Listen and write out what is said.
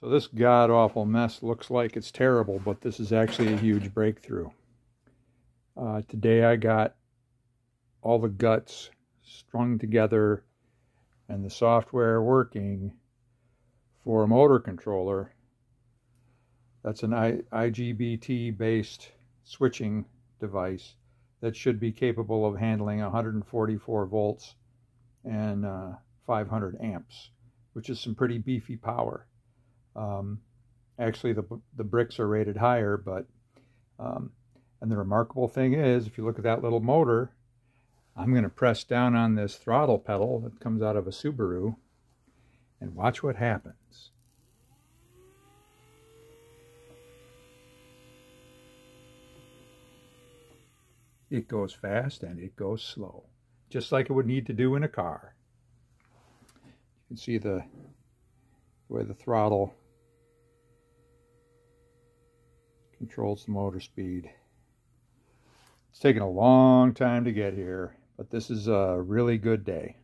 So this god-awful mess looks like it's terrible, but this is actually a huge breakthrough. Uh, today I got all the guts strung together and the software working for a motor controller. That's an IGBT based switching device that should be capable of handling 144 volts and uh, 500 amps, which is some pretty beefy power. Um, actually, the, the bricks are rated higher, but, um, and the remarkable thing is, if you look at that little motor, I'm going to press down on this throttle pedal that comes out of a Subaru and watch what happens. It goes fast and it goes slow, just like it would need to do in a car. You can see the, the way the throttle controls the motor speed. It's taken a long time to get here, but this is a really good day.